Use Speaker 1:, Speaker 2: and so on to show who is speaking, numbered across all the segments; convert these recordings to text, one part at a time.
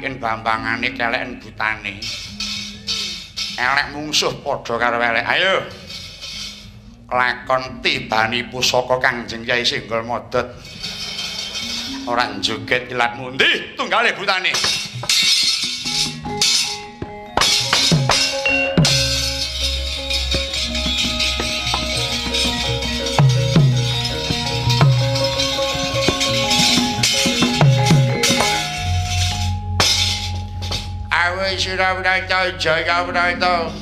Speaker 1: Kapiken bambangane keleken butane. Elek mungsuh padha karo elek. Ayo. Lakon tibani pusaka Kangjeng Kyai Singgol Modot. Ora joget ilat mundi tunggale butane. Surawijaya Jaya Prata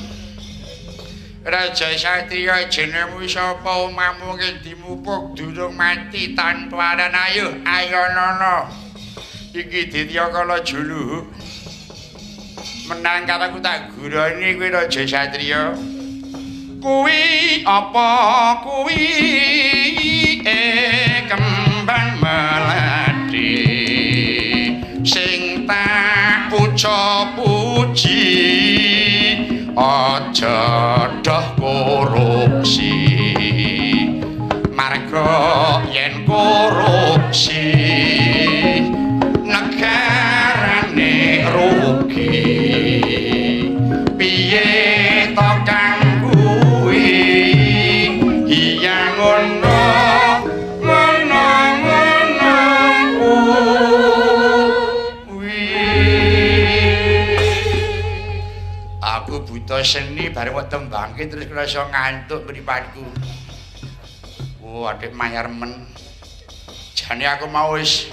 Speaker 1: Raja Satria jenemu sapa mamunge dimupuk durung mati tanpa aran ayo ayo nono iki ditya kala julu menang karo aku tak gurani kuwi Raja Satria kuwi apa kuwi eh kembang melati? Sing tak puja puji aja doh korupsi. Marga yen korupsi seni bareng weteng bangkit terus ngrasa ngantuk mripatku oh adik mayar men jane aku mau wis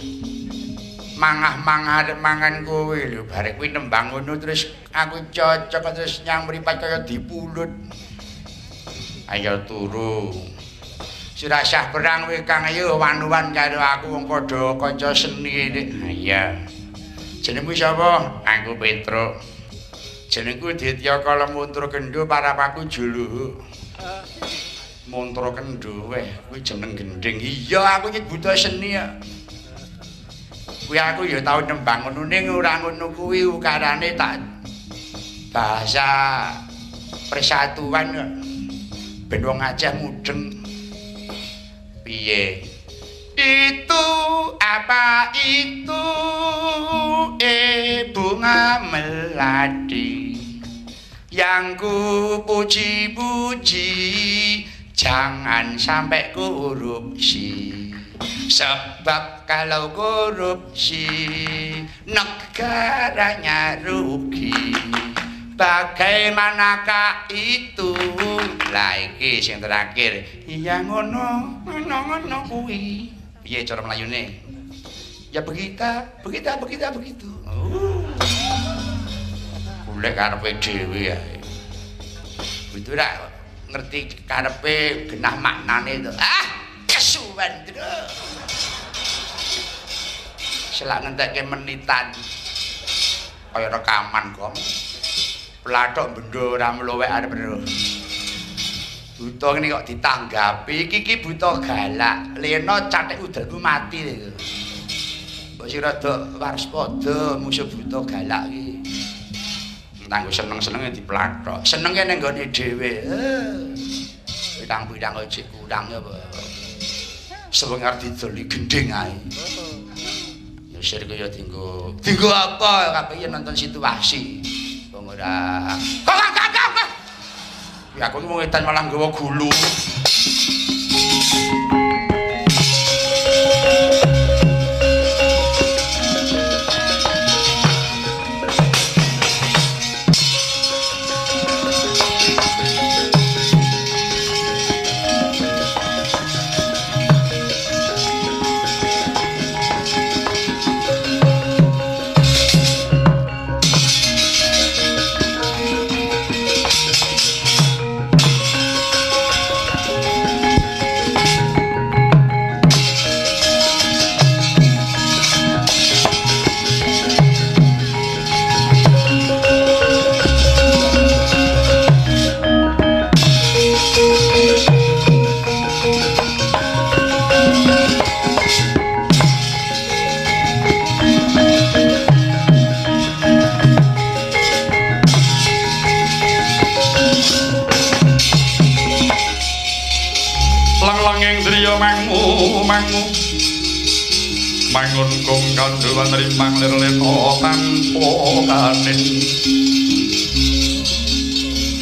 Speaker 1: mangah-mangah mangan kowe lho bareng kuwi nembang ngono terus aku cocok terus nyang mripat kaya dipulut ayo turu Sirasah perang kowe Kang ayo wanuwan karo aku wong padha kanca seni iki. Iya. Jenengmu sapa? Aku Petruk. Jenengku Ditya Kala Muntra Kendho parapaku Juluh. Muntra Kendho weh, kuwi jeneng gending. Iya, aku iki buta seni ya. Kuwi aku ya tau nembang ngono ning ora ngono kuwi ukarane tak bahasa persatuan. Ben wong Aceh mudeng. Piye? Itu apa itu? Eh bunga melati. Yang ku puji-puji jangan sampai korupsi. Sebab kalau korupsi negaranya rugi. Bagaimanakah itu? Lah iki sing terakhir. Iya ngono ngono ngono kuwi piye cara melayune? Ya begitu begitu begitu. Begitu golek karepe dhewe ya. Itu ra ngerti karepe genah maknane to. Ah kesuwen terus selak ngentekke menitan. Kaya rekaman kok plathok benda ora mluwek arep buta ngene kok ditanggapi iki iki buta galak. Lena cathik udelmu mati lho. Mbok sing rada waspada musuh buta galak iki. Entang seneng-senenge diplathok senenge ning gone dhewe. Bidang-bidang ojek kurang ya sewengar didoli gending ae. Ya sir kaya dinggo. Dinggo apa? Kabeh nonton situasi. Wong ora kok kok kok Ya aku mau ngetan malah nggawa gulu.
Speaker 2: Kanin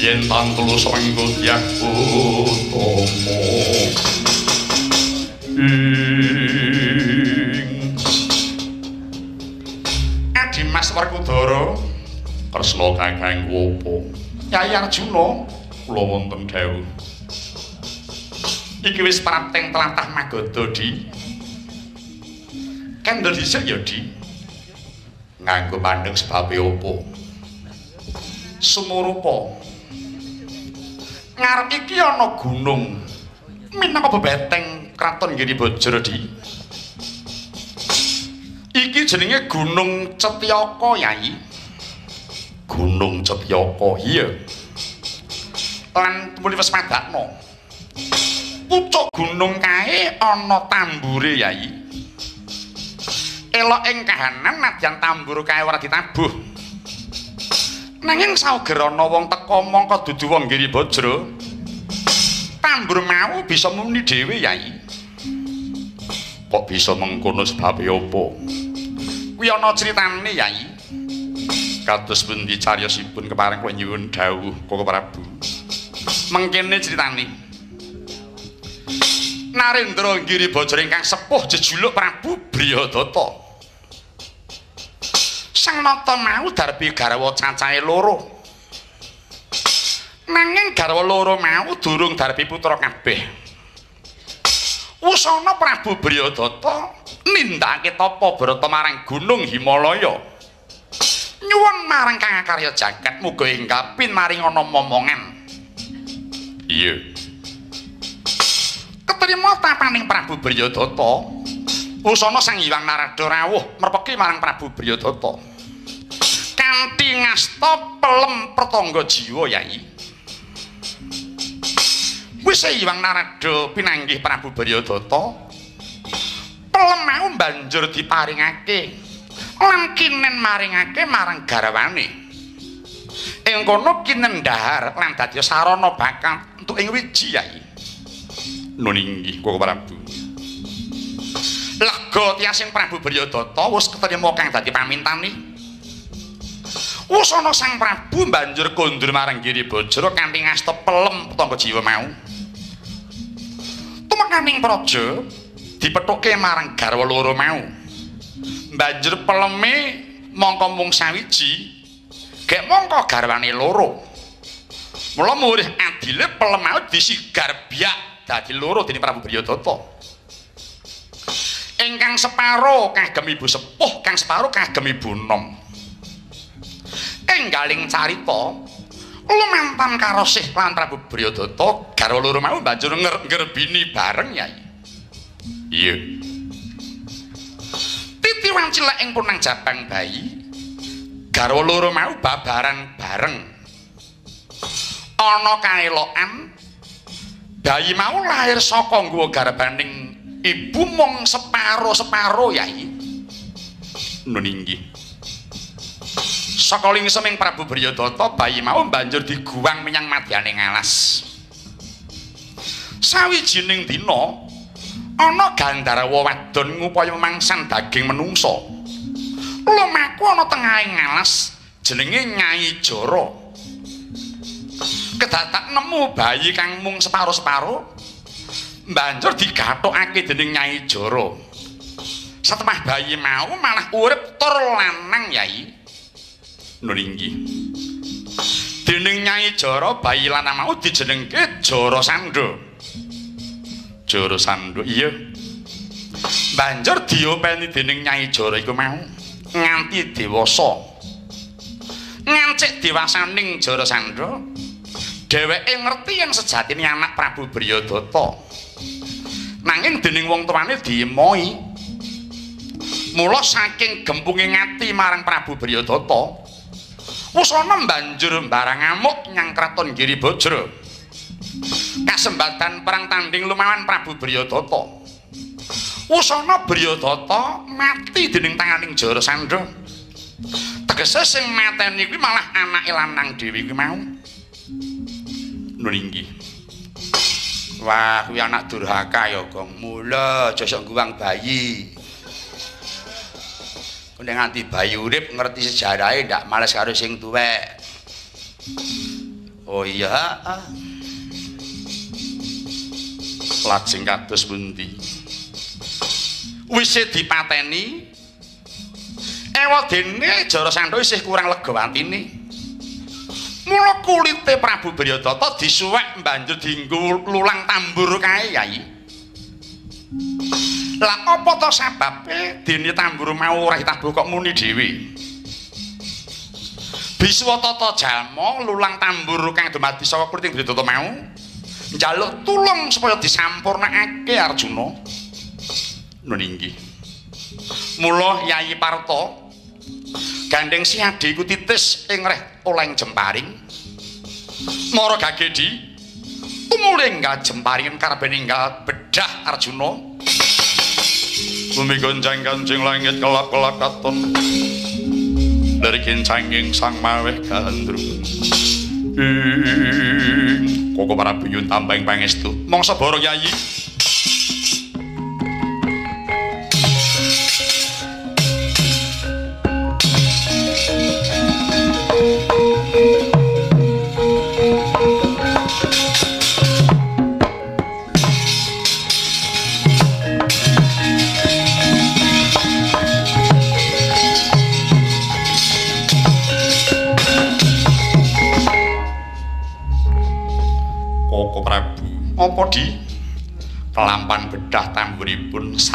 Speaker 2: yen tantul seminggu tiak utomo ing
Speaker 1: Adi Mas Werkudara
Speaker 2: Kresna kakang wopo.
Speaker 1: Kyai Arjuna
Speaker 2: kula wonten dawuh
Speaker 1: iki wis prateng tlatah Magoda di. Kendel dhisik ya di nganggo mandeng sebabe opo? Sumurupa ngarep iki ana gunung. Minangka bebeteng kraton Giribajra di iki jenenge Gunung Cetyaka Yai.
Speaker 2: Gunung Cetyaka
Speaker 1: iya. Lan muli wis madakno. Pucuk gunung kae ana tambure yai elok ing kahanan nadyan tambur kae ora ditabuh. Nanging sauger ana wong teka mongko dudu wong Giribajra tambur mau bisa muni dhewe yai.
Speaker 2: Kok bisa mengkono sebabe apa?
Speaker 1: Kuwi ana critane yai.
Speaker 2: Kados pundi cariyosipun kepareng kula nyuwun dawuh Koko Prabu?
Speaker 1: Mengkene critane. Narendra Giribajra ingkang sepuh jejuluk Prabu Briyadata Sang nata mau darbi garwa cacahe loro. Nanging garwa loro mau durung darbi putra kabeh. Usana Prabu Briyadata nindakake tapa brata marang Gunung Himalaya. Nyuwun marang Kang Karya Jagat muga ing kapin maring ana momongan.
Speaker 2: Iya.
Speaker 1: Ketrima tapaning Prabu Bryodata usana Sang Hyang Narada rawuh merpeki marang Prabu Bryodata kanthi ngasta pelem pertangga jiwa yai wis Hyang Narada pinanggih Prabu Bryodata pelem mau banjur diparingake. Lan kinen maringake marang garwane ing kono kinen dahar lan dadi sarana bakal entuk ing wiji yai
Speaker 2: nun inggih Koko Prabu.
Speaker 1: Lega tiasing Prabu Bryodata wis ketrima kang dadi pamintane Usana Sang Prabu banjur kondur marang Giribajra kanthi ngasta pelem tangga jiwa mau. Tumekaning praja dipethuke marang garwa loro mau. Banjur peleme mongko mung sawiji, gek mongko garwane loro. Mula murih adile pelem mau disigar biak dadi loro dening Prabu Bryodata. Ingkang separo kagem ibu sepuh, kang separo kagem ibu nom. Enggaling carita lumantan karo Sih lan Prabu Bryodata garwa loro mau banjur nggerbini bareng Yai.
Speaker 2: iya
Speaker 1: Titiwan cilik ing punang jabang bayi garwa loro mau babaran bareng. Ana kaelokan bayi mau lahir saka nggawa garbaning ibu mung separo-separo Yai.
Speaker 2: nun inggih
Speaker 1: Saka lingsem ing Prabu Bryodata bayi mau banjur diguwang menyang madyaning alas. Sawijining dina ana Gandharwa wadon ngupaya mangsan daging menungsa. Lumaku ana tengahing alas jenenge Nyai Jara. Kedatak nemu bayi kang mung separo-separo banjur digathokake dening Nyai Jara. Setemah bayi mau malah urip tur lanang Yai.
Speaker 2: Nun inggih
Speaker 1: Dening Nyai Jara bayi lanang mau dijenengke Jara Sandha.
Speaker 2: Joro Sanduk
Speaker 1: Iya. Banjur diopeni dening Nyai Jara iku mau nganti dewasa. Ngancik dewasaning Jara Sandha, dheweke ngerti yen sejatine anak Prabu Bryodata. Nanging dening wong tuane diemoi. Mula saking gempunge ngati marang Prabu Bryodata, Usana banjur mbarang ngamuk nyang kraton Giribajra. Kasembatan perang tanding lumawan Prabu Bryodata. Usana Bryodata mati dening tanganing Jarasandha. Tegese sing mateni kuwi malah anake lanang dhewe kuwi mau.
Speaker 2: nun inggih
Speaker 1: Wah, kuwi anak durhaka ya, Gong. Mula aja sok guwang bayi. Kene nganti bayi urip ngerti sejarahe ndak males karo sing tuwek. Oh iya.
Speaker 2: Lajeng kados pundi? Wis dipateni. Ewadene Jara Sandha isih kurang lega atine. Mula kulite Prabu Bryodata disuwek banjur dienggo lulang tambur kae, Yai. Lah apa to sababe dene tambur mau ora ditabuh kok muni dhewe? Biswa tata jalma lulang tambur kang dumadi saka kulit Bryodata mau njaluk tulung supaya disampurnakake Arjuna. Nun inggih. Mula Yai Parto gandeng si adi iku titis ing reh oleng jemparing. Mara gagedi tumule enggal jemparing karepene enggal bedah Arjuna. Bumi goncang kancing langit kelap-kelap katon. Dari kincanging sang maweh gandrung. Koko para buyun tambang pangestu. Mongso boro yayi.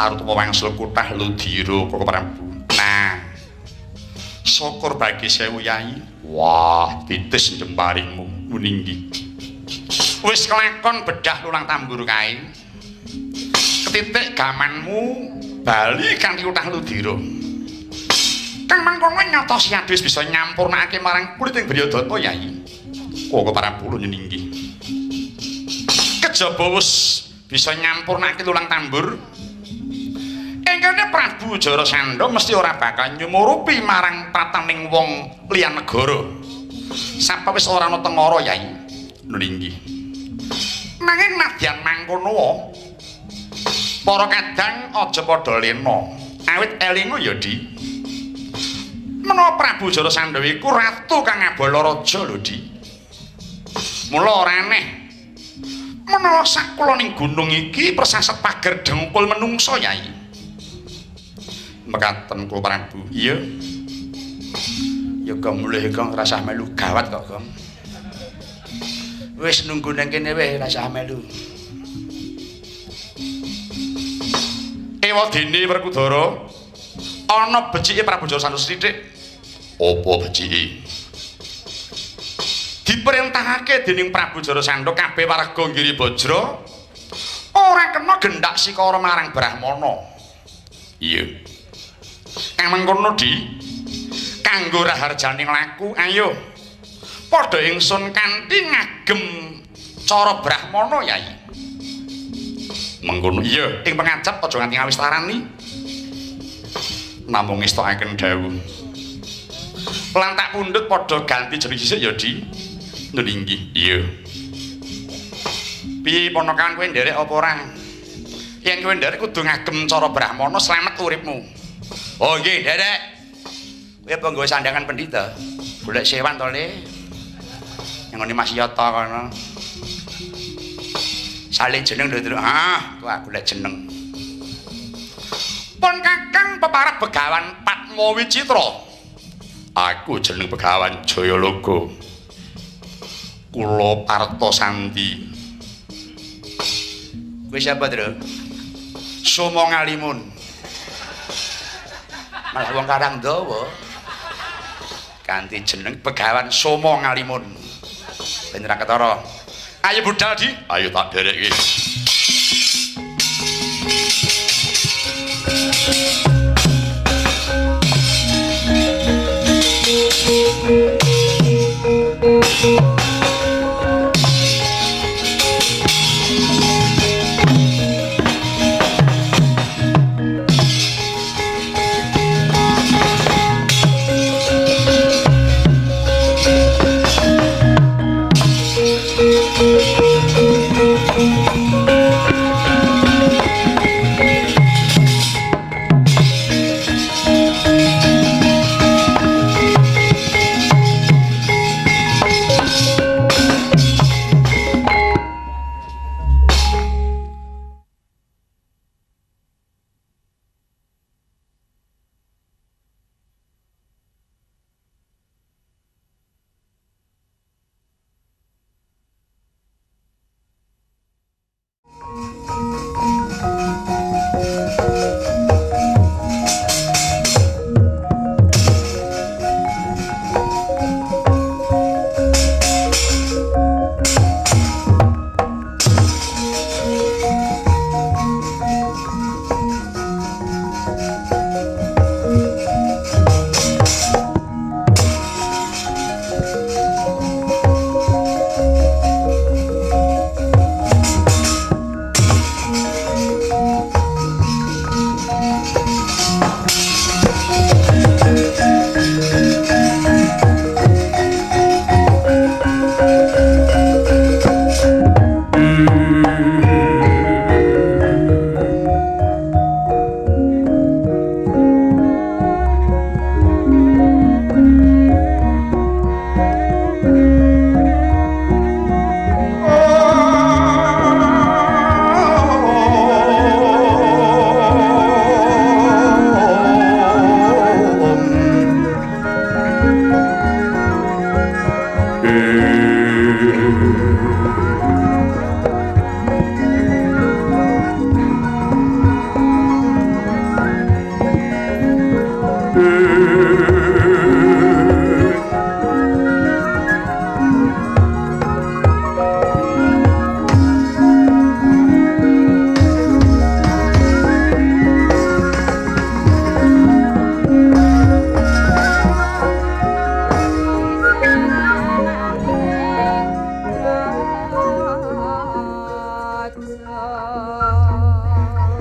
Speaker 2: Tamburipun sarut wangsul kutah ludira kok nah syukur bagi sewu yai. Wah titis jemparingmu muninggi wis kelakon bedah lulang tambur kae. Ketitik gamanmu bali kanthi kutah ludira kang mangkono nyotos yadis bisa nyampurnake marang kuliting Bryodata yai. Kok Prabu nyininggi kejaba wis bisa nyampurnake tulang tambur engkene Prabu Jara Sandha mesti ora bakal nyumurupi marang prataning wong liyan negara. Sapa wis ora ana tengara yai ninggi nanging nadyan mangkono para kadang aja padha lena. Awit elingu ya di. Menawa Prabu Jara Sandha iku ratu kang abala raja lho di. Mula ora aneh. Menawa sakula ning gunung iki persaset pager dengkul menungso yai mekaten kula Prabu. Iya. Ya kok mulih kok rasah melu gawat kok kok wis nunggu nang kene wae rasah melu. Ewa dene Werkudara ana becike Prabu Jara Sandu sithik? Apa becike? Diperintahake dening Prabu Jarasandha kabeh warga Giri Bajra ora kena gendak sikara marang Brahmana. Iya. Kang mengkono di kanggo raharjaning laku, ayo padha ingsun kanthi ngagem cara Brahmana Yai. Mengkono iya, ing pengajap aja nganti ngawis tarani. Namung istokaken dawuh. Lantak pundhut padha ganti jeneng sisik ya, Di. Nun inggih. Iya. Piye ponakan kowe nderek apa ora? Yen kowe nderek kudu ngagem cara Brahmana slamet uripmu. Oh nggih, Derek. Kowe apa nggawe sandangan pendhita? Golek sewan to, Le? Yang ngene Mas Yata kono. Saleh jeneng lho, Ah, tuh golek jeneng. Pun Kakang peparep Begawan Patmo Wicitra. Aku jeneng Begawan Jayalaga. kula parto sandi kowe sapa Tru Somo ngalimun malah wong karang dawa. Ganti jeneng pegawan Somo ngalimun. Ben ra ketara. Ayo budal di ayo tak derek Thank Thank you.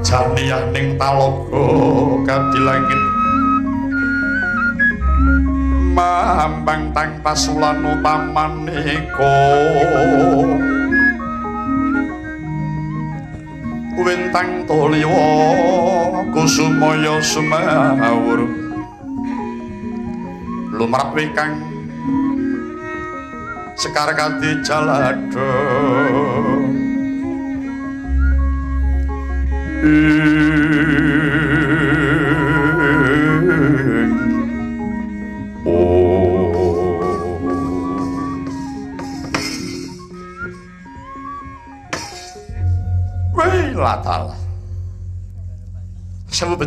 Speaker 2: jamiah ning talaga kadi langit. Mambang tang pasulan utamaneka wentang toliwa kusumaya semawur lumrap wekang sekar kadi jaladan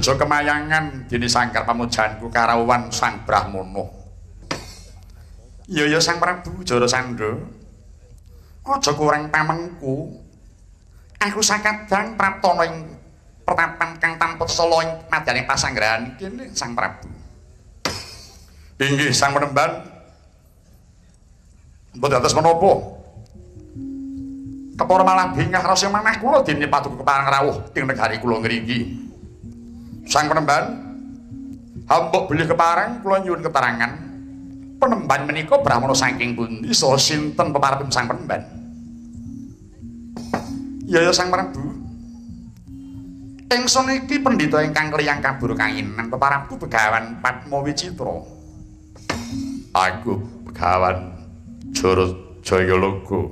Speaker 2: Bejo kemayangan dini sangkar pamujanku karawan sang brahmono. Ya ya sang Prabu Jara Sandha. Aja kurang pamengku. Aku sakadang praptana ing pertapan kang sala ing madyaning pasanggrahan kene sang Prabu. Inggih sang penemban. Mboten atas menapa? kepara malah bingah rasa manah kula dene paduka keparang rawuh ing negari kula ngriki. Sang penemban, hamba beli keparang kula nyuwun keterangan. Penemban menika brahmana saking pundi saha sinten peparapipun sang penemban? Ya ya sang Prabu. Ingsun iki pendhita ingkang kliyang kabur kanginan peparapku Begawan Padma Wicitra. Aku Begawan Jara Jayalaga.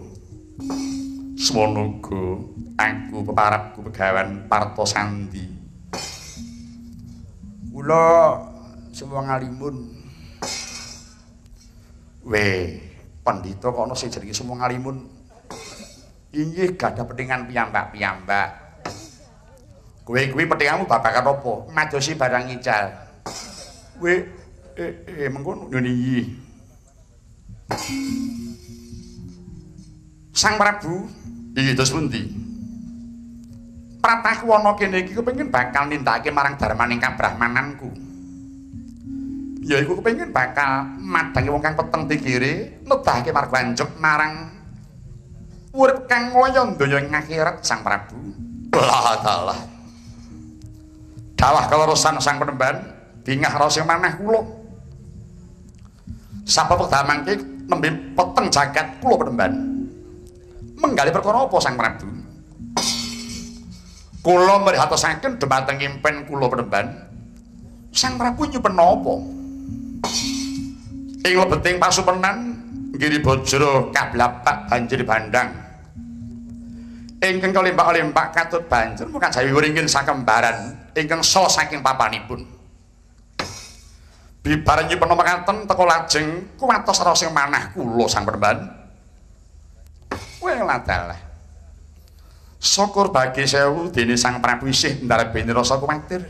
Speaker 2: Semonoga aku peparapku pegawan Parto Sandi. Kula semua ngalimun. We, pandhita kok ana sing jenenge semua ngalimun. Inggih gadah pentingan piyambak-piyambak. Kowe kuwi pentinganmu babakan apa? Madosi barang ical. We eh eh mengko ngene Sang Prabu Iki terus pundi? Pratahku ana kene iki kepengin bakal nindakake marang darmaning kabrahmananku. Ya iku kepengin bakal madangi wong kang peteng pikire, nedahake marang wanjuk marang urip kang kaya donya ing akhirat Sang Prabu. Lah dalah. Dawah kalerosan Sang Penemban, bingah rasa manah kula. Sapa pekdamangke nembe peteng jagat kula Penemban. menggali perkara apa Sang Prabu? Kula mrihatosaken dhumateng impen kula penemban. Sang Prabu nyupen napa? Ing lebeting pasupenan Giri Bajra kablapak banjir bandang. Ingkang kalimpak-limpak katut banjir mukan jawi sakembaran ingkang so saking papanipun. Bibar nyupen mekaten teka lajeng kuwatos rasa manah kula Sang Penemban. Wela dalah. Syukur bagi sewu dene Sang Prabu isih ndarbeni rasa kuwatir.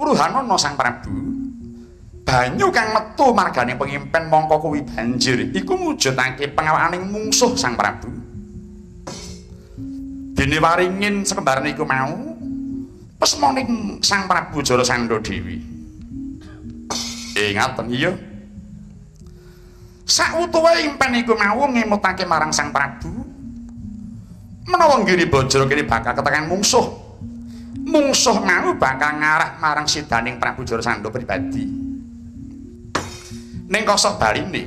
Speaker 2: Uruhan ana Sang Prabu. Banyu kang metu margane pengimpen mongko kuwi banjir iku mujudake pengawakaning mungsuh Sang Prabu. Dene waringin sekembaran iku mau pesmoning Sang Prabu Jara Sandha Dewi. Ingaten iya. Sautuwe impen iku mau ngemutake marang Sang Prabu. Menawa Giri Bajra kene bakal ketekan mungsuh. Mungsuh mau bakal ngarah marang sidaning Prabu Jarasandha pribadi. Ning kosok baline.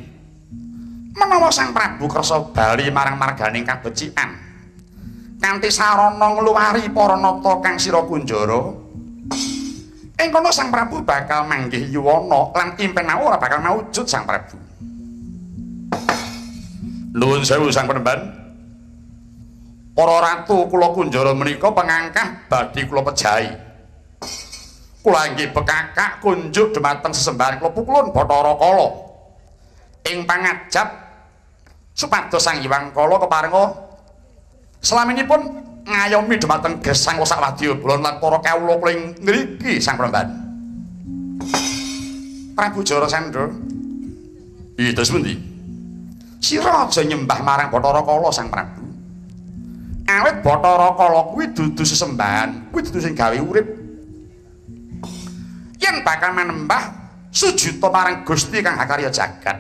Speaker 2: Menawa Sang Prabu kersa bali marang marganing kabecikan. Kanthi sarana ngluwari para nata kang sira kunjara. Ing kono Sang Prabu bakal manggih yuwana lan impen mau ora bakal maujud Sang Prabu. Nuwun sewu Sang Penemban. Para ratu kula kunjara menika pengangkah badhe kula pejahi. Kula inggih bekakak kunjuk dhumateng sesembahan kula pukulun Bathara Kala. Ing pangajab supados Sang Hyang Kala keparenga selaminipun ngayomi dhumateng gesang sak wadya bulan lan para kawula kula ing ngriki Sang Penemban. Prabu Jarasandha. Iya, terus pundi? Sira aja nyembah marang Bathara Kala Sang Prabu. Awit Bathara Kala kuwi dudu sesembahan, kuwi dudu sing gawe urip. Yen bakal manembah sujuta marang Gusti kang hakarya jagat.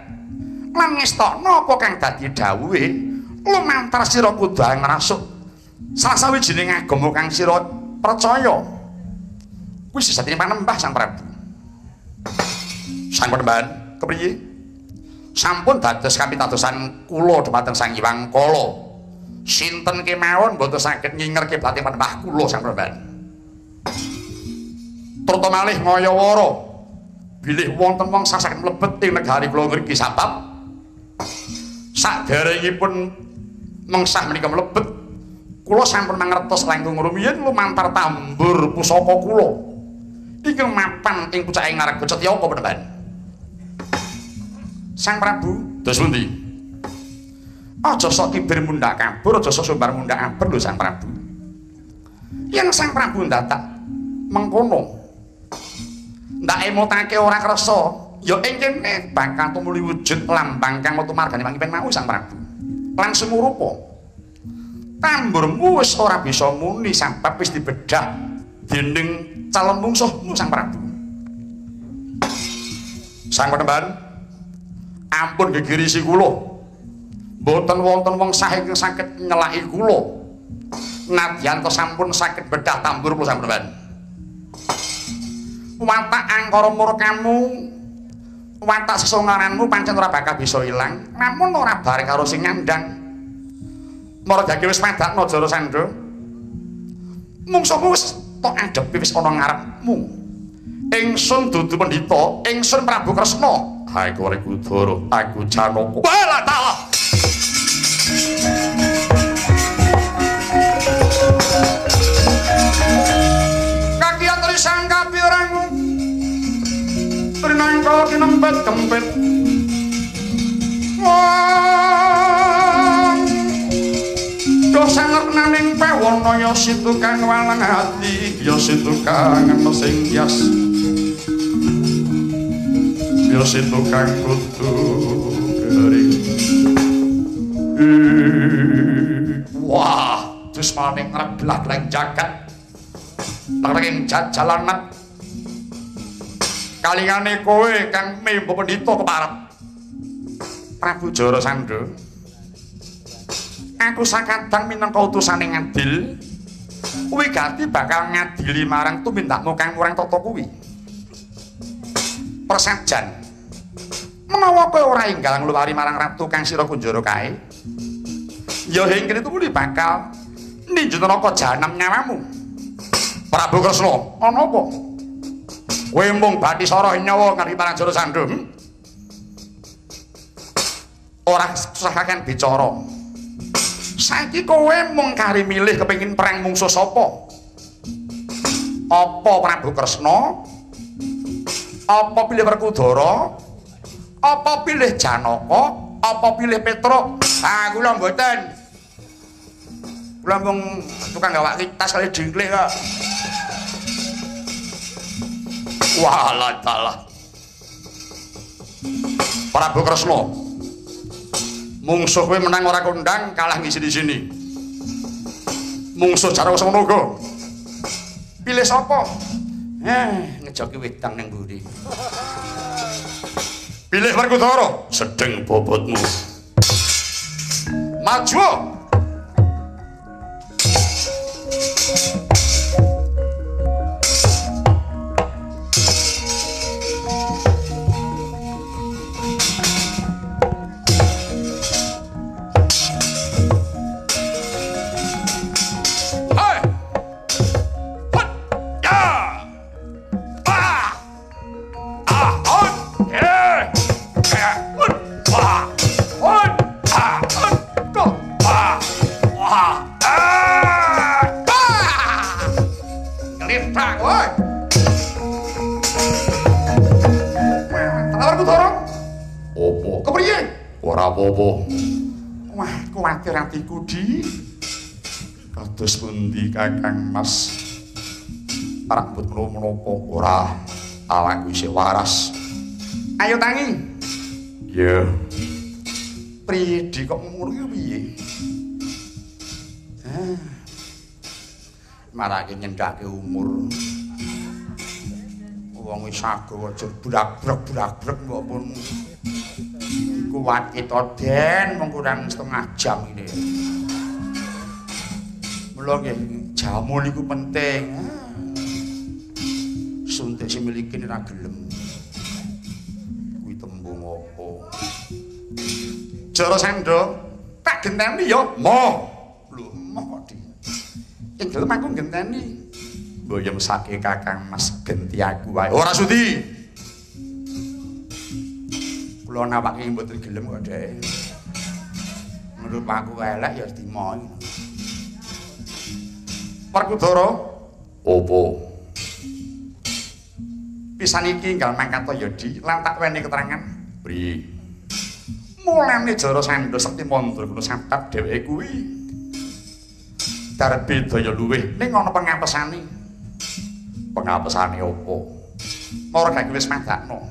Speaker 2: Lan ngestokno apa kang dadi dawuhe, lumantar sira kudu ngrasuk salah sawijining agama kang sira percaya. Kuwi sejatine panembah Sang Prabu. Sang Panembahan, kepriye? Sampun dados kapitadosan kula dhumateng Sang Hyang Kala. Sinten kemawon boten saged nyingerke blatih panembah kula Sang Panembahan. Terutama malih ngayawara bilih wonten wong sasaken mlebet ing negari kula ngriki sabab saderengipun mengsah menika mlebet. Kula sampun mangertos langkung rumiyin lumantar tambur pusaka kula. Ingkang mapan ing pucaking Naraga Cetyaka penemban Sang Prabu. Dos pundi? Aja sok kibir mundak kabur aja sok sumbar mundak abur lho Sang Prabu. Yang Sang Prabu ndatak mengkono. Ndak emotake ora kersa ya ing kene bakal tumuli wujud lambang kang metu margane mangipen mau Sang Prabu. Langsung rupa. Tamburmu wis ora bisa muni sampe wis dibedah dening calon mungsuhmu Sang Prabu. Sang Panembahan, ampun gegirisi kula. Mboten wonten wong sah ingkang saged nyelaki kula. Nadyan to sampun saged bedah tambur kula Sang Panembahan. Watak angkara murkamu watak sesongaranmu pancen ora bakal bisa ilang. Namun ora bareng karo sing nyandang. Maradagi wis padakno Jara Sandha mungsuhmu wis tok adepi wis ana ngarepmu. Ingsun dudu pendhita ingsun Prabu Kresna. Ha iku Udara aku Janaka. Wala ta Rinangka kinempet kempet Wong. Doh sanger naning pewono ya situ kang walang hati Ya situ kang eno sing hias. Ya situ kang kutu kering. Wah, terus maning ngereblah-belah jagat. Ngereng jajalanat kalingane kowe kang mimpu pendhita keparep. Prabu Jara Sandha Aku sakadang minangka utusane ngadil kuwi ganti bakal ngadili marang tumindakmu kang kurang tata kuwi. Persajan menawa kowe ora enggal ngluwari marang ratu kang sira kunjara kae ya ing kene bakal ninjut neraka jahanam nyawamu Prabu Kresna ana apa kowe mung bathi sara nyawa ngarep marang jero sandung ora susahaken bicara. Saiki kowe mung kari milih kepengin perang mungsuh sapa? Apa Prabu Kresna? Apa pilih Werkudara? Apa pilih Janaka? Apa pilih Petruk? Ah kula mboten. Kula mung tukang gawak tas kali dingklik kok Walah talah. Prabu Kresna. Mungsuh kowe menang ora kondang kalah ngisi di sini. Mungsuh cara wis ngono Pilih sapa? Eh, ngejoki wedang ning mburi. Pilih Werkudara, sedeng bobotmu. Maju. Kakang Mas? Rambut menapa ora awakku isih waras. Ayo tangi. Ya. Pridi kok ngono ki piye? Ah. Marake nyendake umur. Wong wis sago aja brak-brak-brak mbok pun. kuat kita den mung kurang setengah jam ini mula nggih jamu niku penting
Speaker 1: dek sing miliki ora gelem. Kuwi tembung apa? Jara Sandra tak genteni ya, mo. Lho, mo kok di. Ing dalem aku genteni. Mboyem sake Kakang Mas genti aku wae. Ora sudi. Kula nawake mboten gelem kok, Dek. Menurut aku elek ya dimoy. Perkudara opo? Pisan iki enggal mangkat ya di lan tak weni keterangan. Pri. Mulane Jara Sandha Sekti Mandra kuwi sampat dheweke kuwi. Darbe daya luweh ning ana pengapesane. Pengapesane opo? Ora gak wis madakno.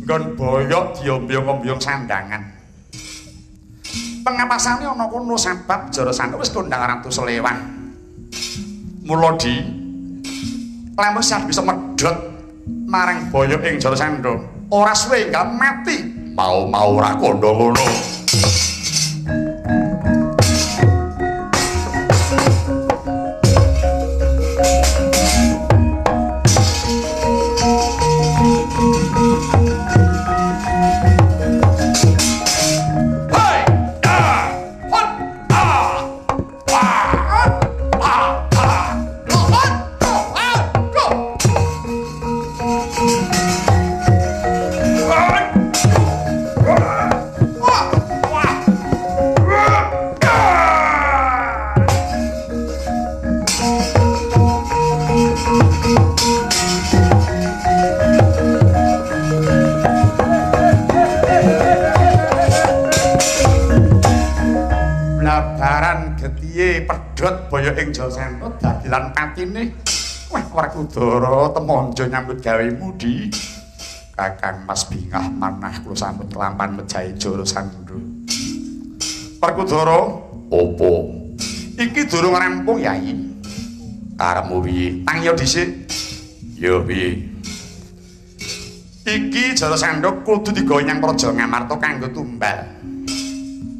Speaker 1: Nggon boyok diombyong-ombyong sandangan. Pengapasane ana kono sebab Jara Sandha wis kondang Ratu Selewang. Mula di lamun sak bisa medhot marang boyok ing Jara Sandha. Ora suwe enggal mati. Mau-mau ora kandha ngono. Pedhot boyo ing Jasanta dadilan patine. Wah, Werkudara temonjo nyambut gawemu di. Kakang Mas Bingah manah kula sampun kelampan mejahe Jara Sandha. Werkudara, opo? Iki durung rampung, Yai. Karepmu piye? Tangyo dhisik. Yo piye? Iki Jara Sandha kudu digawe nyang Praja Ngamarta kanggo tumbal.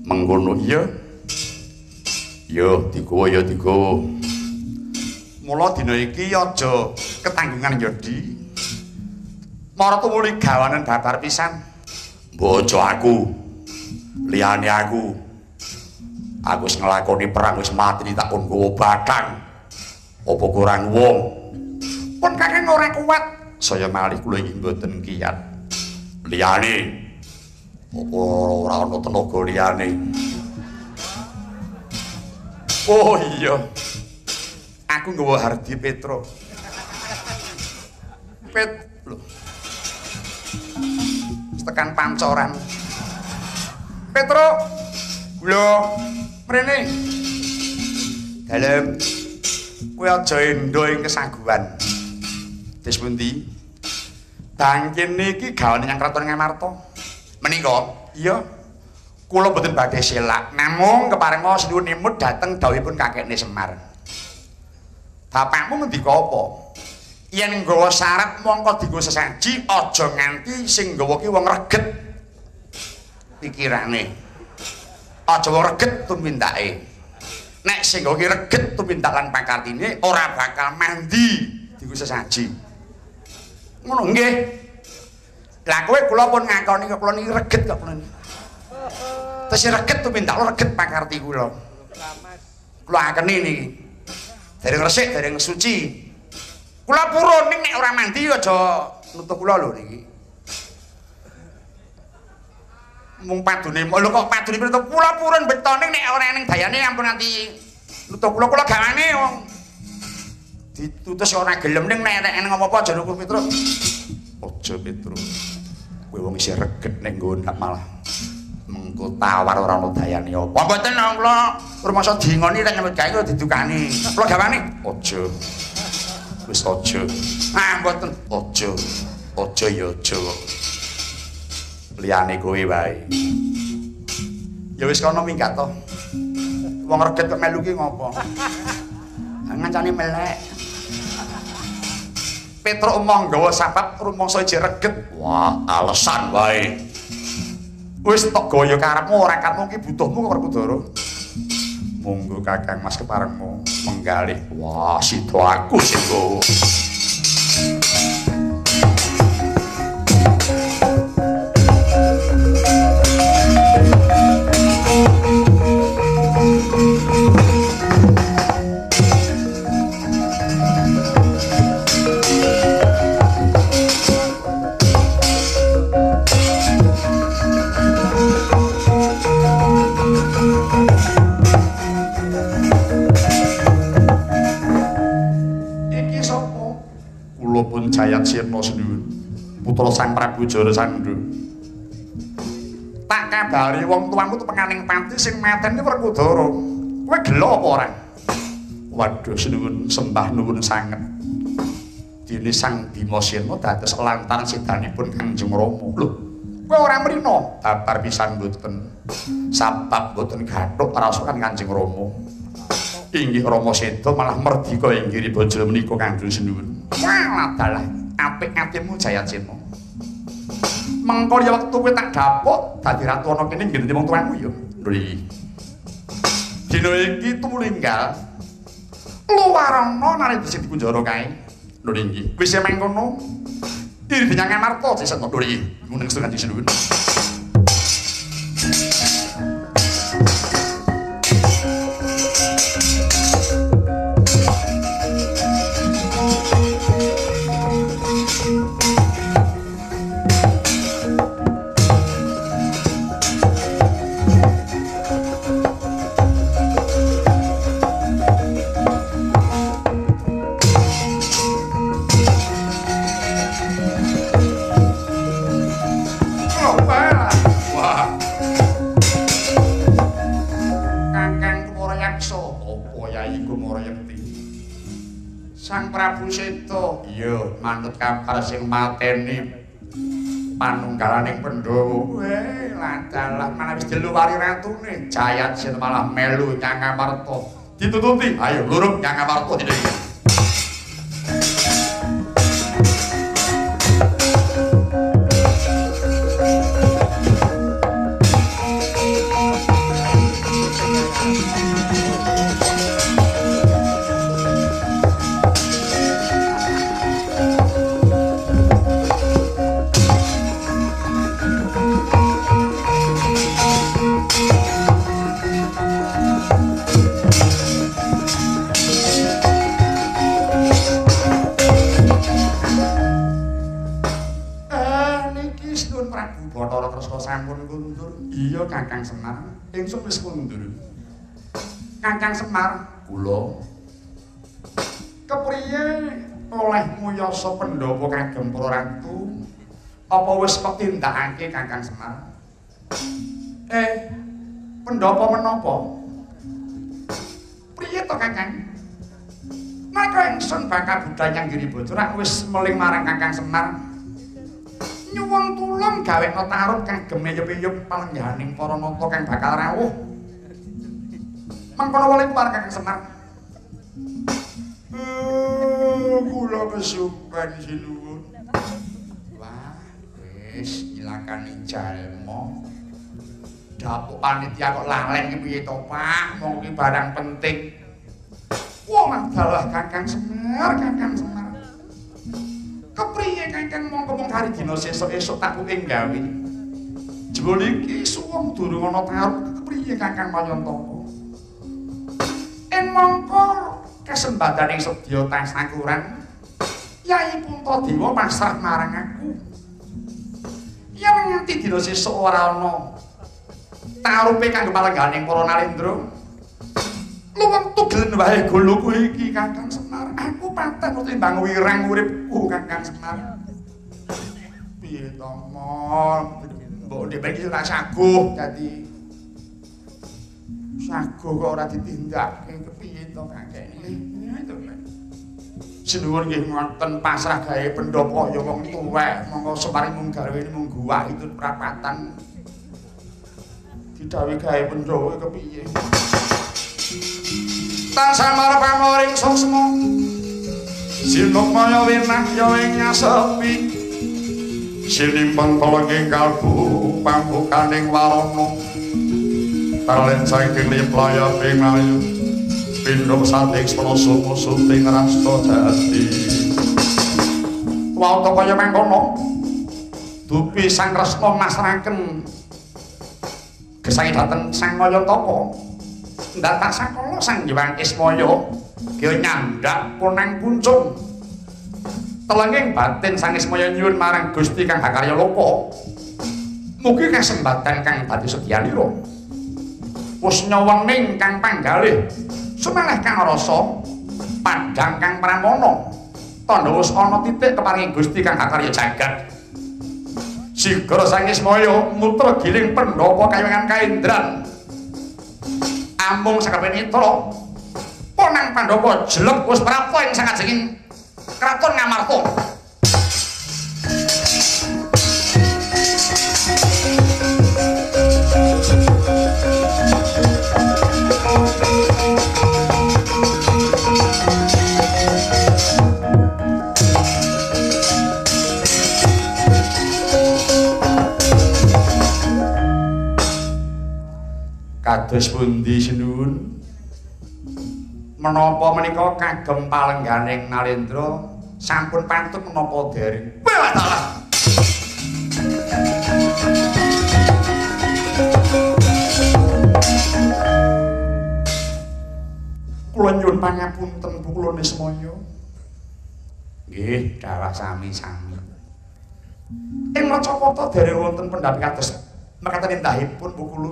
Speaker 1: Mengkono iya. Yo digawa ya digawa. Mula dina iki aja ketanggungan ya di. Marata muli gawanen babar pisan. Bojo aku. Liyane aku. Aku wis nglakoni perang wis mati tak pun nggawa batang. Apa kurang wong? Pun kakek ora kuat. Saya malih kula iki mboten kiyat. Liyane apa ora ana tenaga liyane? Oh iya. Aku nggawa Hardi Petro. Pet lho. Tekan pancoran. Petro. Lho, mrene. Dalem. Kowe aja endo ing kesaguhan. Wis pundi? Bangkin niki gawane nyang kraton Ngamarta. Menika, iya. Kula mboten badhe selak, namung keparenga senuwun nimut dhateng dawuhipun kakekne Semar. Bapakmu ngendika apa? Yen nggawa syarat mongko dienggo sesaji, aja nganti sing nggawa ki wong reget pikirane. Aja wong reget tumindake. Nek sing nggawa ki reget tumindakan pakartine ora bakal mandi dienggo sesaji. Ngono nggih. Lah kowe kula pun ngakoni kok kula niki reget kok kula niki. Terus reget tuh minta lo reget pakarti kula. Kula akeni niki. Dereng resik, dereng suci. Kula purun ning nek ora mandi aja nutuh kula lho niki. Mung padune lho kok padune pirsa kula purun betone nek ora ning dayane ampun nganti nutuh kula kula gawane wong ditutus ora gelem ning nek nek ngopo-opo aja nukur Petro. Aja Petro. Kowe wong isih reget nek nggon malah mengko tawar ora ono dayane apa. Mboten kula rumangsa dingoni rek nyambut gawe didukani. Kula gawane aja. Wis aja. Ah mboten aja. Aja ya aja. Liyane kowe wae. Ya wis kono minggat to. Wong reget kok melu ki ngopo? Ngancane melek. Petro omong gawa sabab rumangsa ije reget. Wah, alasan wae. Wis tok gaya karepmu ora karepmu ki butuhmu kok Werkudara. Monggo Kakang Mas keparengmu menggalih. Wah, sida aku sing
Speaker 2: pun Jayat Sirna senuwun putra Sang Prabu Jarasandha tak kabari wong tuamu tepenganing pati sing mateni Werkudara kowe gelo apa ora? Waduh senuwun sembah nuwun sanget. Dene Sang Bima Sirna dados lantaran sedanipun Kanjeng Rama. Lho kowe ora mrino babar pisan mboten. Sabab mboten gathuk rasukan Kanjeng Rama. Inggih Rama Seda malah merdika inggih bojo menika Kanjeng Sinuwun. Wah, dalah apik atimu Jayacena. Mengko ya wektu kowe tak dapuk dadi ratu ana kene nggih wong tuamu ya. Lho. Dina iki tumulinggal luwarana nare dise dikunjara kae. Lho iki. Wis mengkono. Iri dinyang Marta sesuk lho iki. Muneng Kanjeng Sinuwun. Kapal sing mateni panunggalaning Pandhawa. Weh, lancalah malah wis diluwari ratune. Jayat sin malah melu Nyang Amarta. Ditututi, ayo luruk Nyang Amarta dene. Kakang Semar, ingsun wis mundur. Kakang Semar, kula kepriye oleh nguyasa Pandhawa kagem para ratu? Apa wis petindakake Kakang Semar? Eh, Pandhawa menapa? Priye to Kakang? Maka ingsun bakal budal nyang Giribada wis meling marang Kakang Semar. Nyuwun tulung gawekno tarub kang gemeyep-yep palengganing para nata kang bakal rawuh. Mangkono wali kuwar kang Semar. Eh, kula kesupen sinuwun. Wah, wis ilakane jalma. Dapuk panitia kok lalen iki piye to, Pak? Mong iki barang penting. Wong dalah Kakang Semar, Kakang Semar. Kepriye kakang mongko mung hari dina sesuk-esuk tak kuwi gawe jebul iki suwung durung ana tarung kepriye kakang mayantaka en mongko kesempatan sedya tasakuran yai punta dewa pasrah marang aku. Yen nganti dina sesuk ora ana tarupe kanggo palengganing para nalendra luwung tugel wae guluku iki kakang semar aku paten timbang wirang uripku kakang semar. Piye to mon? Mbok dhewe iki ora saguh. Dadi saguh kok ora ditindakake kepiye to kakek Sinuwun nggih ngoten pasrah gawe pendopo ya wong tuwek. Monggo semari mung gawe mung guwah itu prapatan didhawuhi gawe pendopo kepiye? Tansah marep pamoring suksma sinung maya winah ya ing nyasepi. Sinimpang telenging kalbu pambukaning warana talen saking liplaya pingayu pindho sating sproso suting rasta jati. To kaya mangkono dupi sang resna masraken. Gesang dateng sang maya toko. Ndak sakala sang Hyang Ismaya kaya nyandak punang kuncung telenging batin sang Ismaya nyuwun marang Gusti Kang Hakarya Loka mugi kesempatan kang dadi sedyanira wis nyawening kang panggalih sumeleh kang rasa padhang kang pramana tandha wis ana titik keparingi Gusti kang hakarya jagat. Sigara Sangismaya mutra giling pendhapa kayangan kaendran Amung sakapenitra Ponang Pandhawa jelek wis prapta ing sangajenging kraton Ngamarta kados pundi sinuwun menapa menika kagem palengganing Nalendra? Sampun pantut menapa dereng? Wah kula nyuwun pangapunten Bu kula Nismaya nggih dawah sami-sami. Ing Macapada dereng wonten pendhapi kados mekaten indahipun Bu kula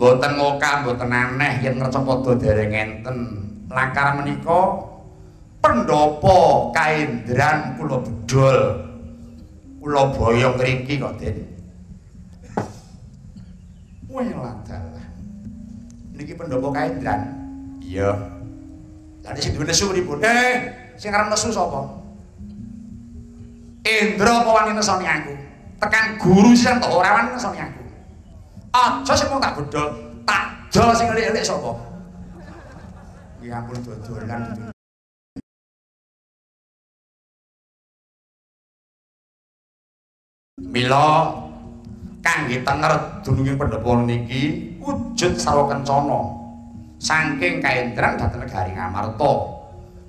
Speaker 2: Boten ngoka, boten aneh yen ngrecopada dereng enten. Langkar menika pendopo kaendran kula bedol. Kula boyong ngriki kok, Den. Welah dalah. Niki pendopo kaendran. Iya. Lah sing duwe nesu pripun? Eh, sing arep nesu sapa? Indra apa wani nesoni aku? Tekan guru sing ora wani nesoni aku. Aja sing tak bedol, tak dol sing elik-elik sapa? Ya ampun dodolan. Mila kangge tenger dununging pendhapa niki wujud sarwa kencana. Saking kaendran dhateng negari Ngamarta.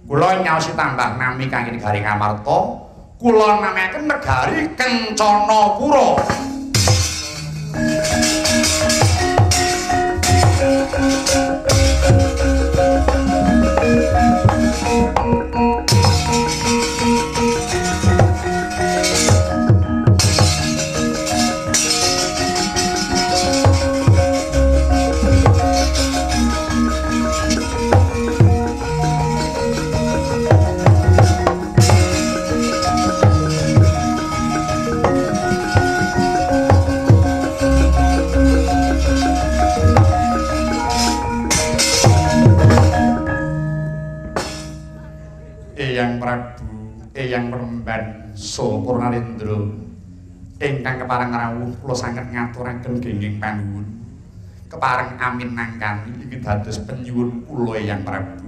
Speaker 2: Kula nyaosi tambah nami kangge negari Ngamarta, kula namaken negari Kencanapura. Ingkang kepareng rawuh kula saged ngaturaken genging panuwun. Kepareng amin nangkani iki dados penyuwun kula Eyang Prabu.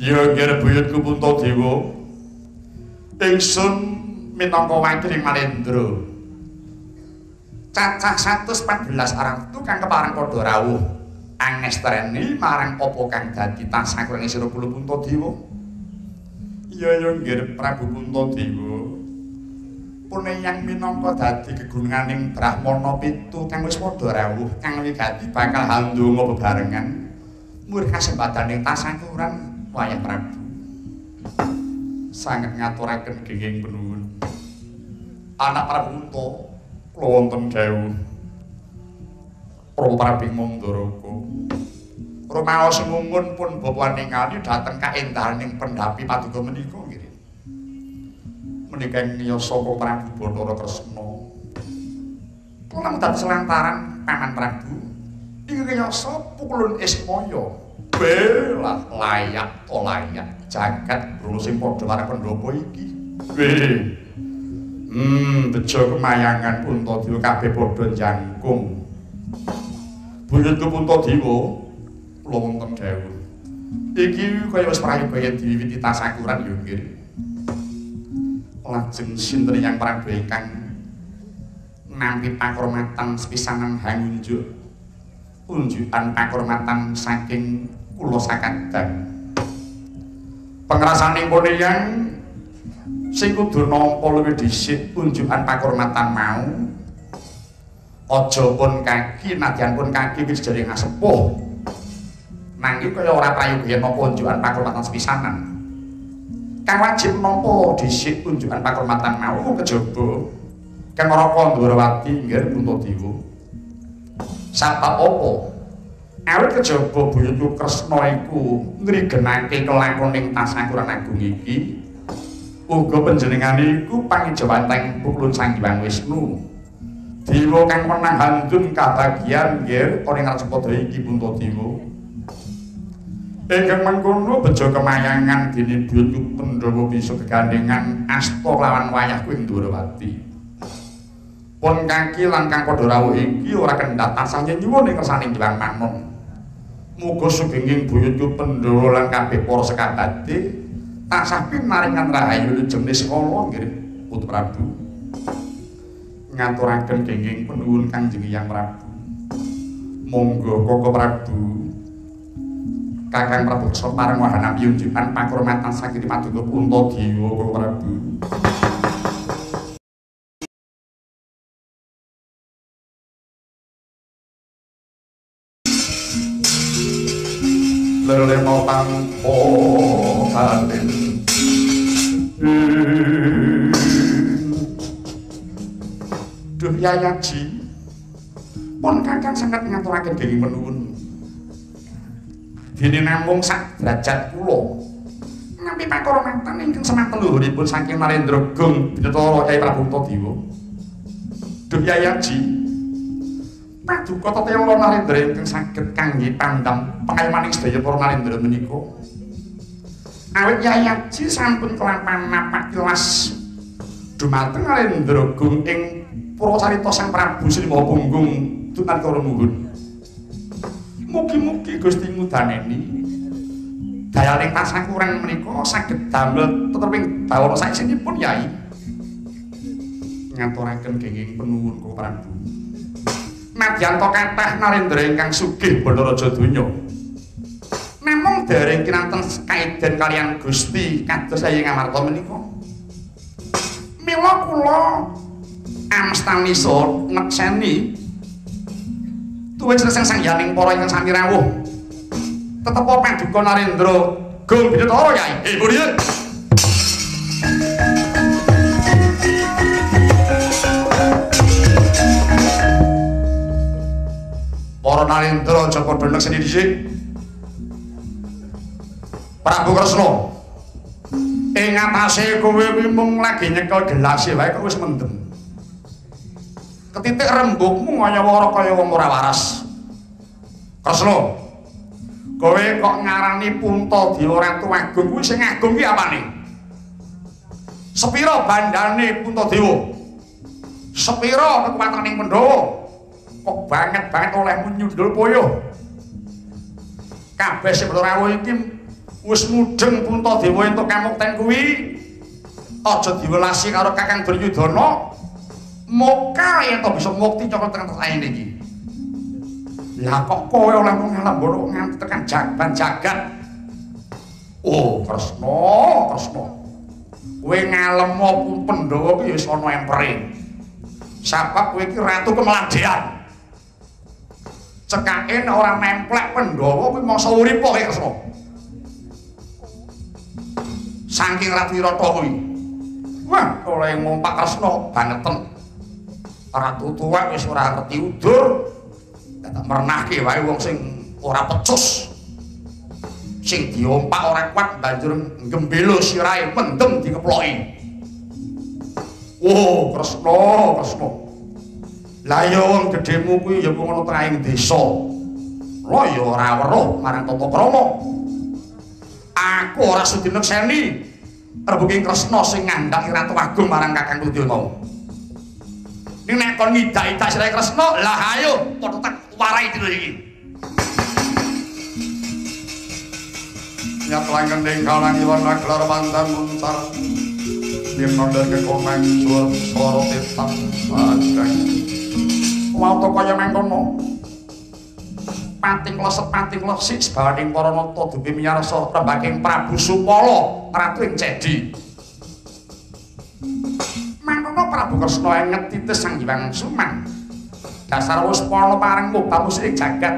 Speaker 2: Ya nggih buyutku Puntadewa. Ingsun minangka wakil Malendra. Cacah 114 arang tukang kepareng padha rawuh. Angestreni marang apa kang dadi tasakurane sira kula Puntadewa. Iya ya nggih Prabu Puntadewa. Puneyang minangka dadi gegununganing Brahmana pitu kang wis padha rawuh kang wigati bakal handonga bebarengan. Mur kasempataning tasakuran wayah Prabu. Sanget ngaturaken genging penuwun. Anak Prabu Unta kula wonten dawuh. Prabu Prabing Mandaraka. Rumaos mungun pun bapa ningali dhateng kaendahaning pendhapi paduka menika nggih. Menika niyasa Prabu Bathara Kresna. Pulang dadi selantaran Paman Prabu. Iki niyasa pukulun Ismaya. Belah layak to layak jagat bro sing padha marang pendhapa iki. Weh. Hmm, bejo kemayangan Puntadewa kabeh padha jangkung. Buyutku Puntadewa kula wonten dawuh. Iki kaya wis prayogaya diwiwiti tasakuran ya nggih. Lajeng sinten yang Prabu ingkang nampi pakurmatan sepisanan hangunjuk unjukan pakurmatan saking kula sakadang. Pengrasaning pun yang sing kudu nampa luwih dhisik unjukan pakurmatan mau aja pun kaki nadyan pun kaki wis jare ngasepuh. Nanging kaya ora prayoga nampa unjukan pakurmatan sepisanan kang wajib nampa dhisik unjukan pakurmatan mau kejaba kang Raka Ndwarawati nggih Puntadewa sebab apa Awit kejaba buyutku Kresna iku ngrigenake kelakoning tasakuran agung iki. Uga panjenengane iku pangijawanteng pukulun Sang Hyang Wisnu. Dewa kang menang handun kabagian nggih ora ngacepada iki Puntadewa. Ingkang mangkono bejo kemayangan dene buyutku Pandhawa bisa kegandengan asta lawan wayah kuwi Ndrawati. Pun kaki lan kang padha rawuh iki ora kendhat tansah nyuwun ing kersaning Hyang Manon. Muga sugenging buyutku Pandhawa lan kabeh para sekabate tansah pinaringan rahayu jenis kala nggih Putra Prabu. Ngaturaken kenging penuwun Kanjeng Hyang Prabu. Monggo Koko Prabu. Kakang Prabu Kresna pareng wahana piyunjukan pakurmatan sakiti paduka Puntadewa Prabu. lelemo tanpa kaden Duh yayaji. Pun kakang sangat ngaturaken diri menuwun dene namung sak derajat kula. Nampi pakurmatan ingkang semanten luhuripun saking Narendra Gung Binatara Kyai Prabu Tadiwa Duh yayaji paduka tetela narendra ingkang saged kangge pandam pangaymaning sedaya para narendra menika. Awit yayaji sampun kelampahan napak tilas dumateng narendra gung ing purwacarita sang prabu sri maha punggung tutan karo nuhun mugi-mugi Gusti ngudaneni dayaning tasakuran menika saged damel teteping bawana saesinipun yai ngaturaken kenging penuwun kula prabu Madyanto kathah narendra ingkang sugih Banaraja donya. Namung dereng kinanten kaiden kalian Gusti kados Hyang Amarta menika. Mila kula amstanisa nekseni tuwin sreseng sang para ingkang sami rawuh. Tetep paduka narendra Gung Bidetara Yai. Eh, Budian. para narendra aja padha nekseni dhisik Prabu Kresna ing atase kowe kuwi mung lagi nyekel gelas wae kok wis mendem ketitik rembugmu kaya wara kaya wong ora waras. Kresna kowe kok ngarani punta dewa ratu agung kuwi sing agung ki apane? Sepira bandane punta dewa? Sepira kekuwataning Pandhawa? Kok banget banget olehmu nyundul poyo? Kabeh sing rawuh iki wis mudeng punta dewa entuk kamukten kuwi? Aja diwelasi karo Kakang Duryudana moka yen to bisa mukti cokot tekan lain iki lah kok kowe oleh ngalem nganti tekan jaban jagat oh Kresna Kresna kowe ngalem pun Pandhawa kuwi wis ana empere sabab kowe iki ratu kemeladean cekake nek ora nemplek Pandhawa kuwi mangsa urip kok Kresna. Saking Ratu kuwi. Wah, oleh ngompak Kresna baneten. Ratu tuwa wis ora ngerti udur. Tak merenahke wae wong sing ora pecus. Sing diompak ora kuat banjur gembelo sirahe mendem dikeploki. Oh, Kresna, Kresna. Lah ya wong gedhemu kuwi ya wong ana tengahing desa. Lah ya ora weruh marang tata krama. Aku ora sudi nekseni rebuking Kresna sing ngandhaki Ratu Agung marang Kakang Duryudana. Ning nek kon ngidak-idak sirahe Kresna, lah ayo padha tak warai dina iki. Nyat langen ning kalang iwan naglar mantan muncar. Yen nonder kekomeng suar suara tetang padang. wata kaya mengkono. Pating leset pating lesik sebawaning para nata dupi miyarsa rembaking Prabu Supala ratu ing Cedi. Mangkono Prabu Kresna ngetitis Sang Hyang Suman. Dasar wis pala pareng ngobah musik ing jagat.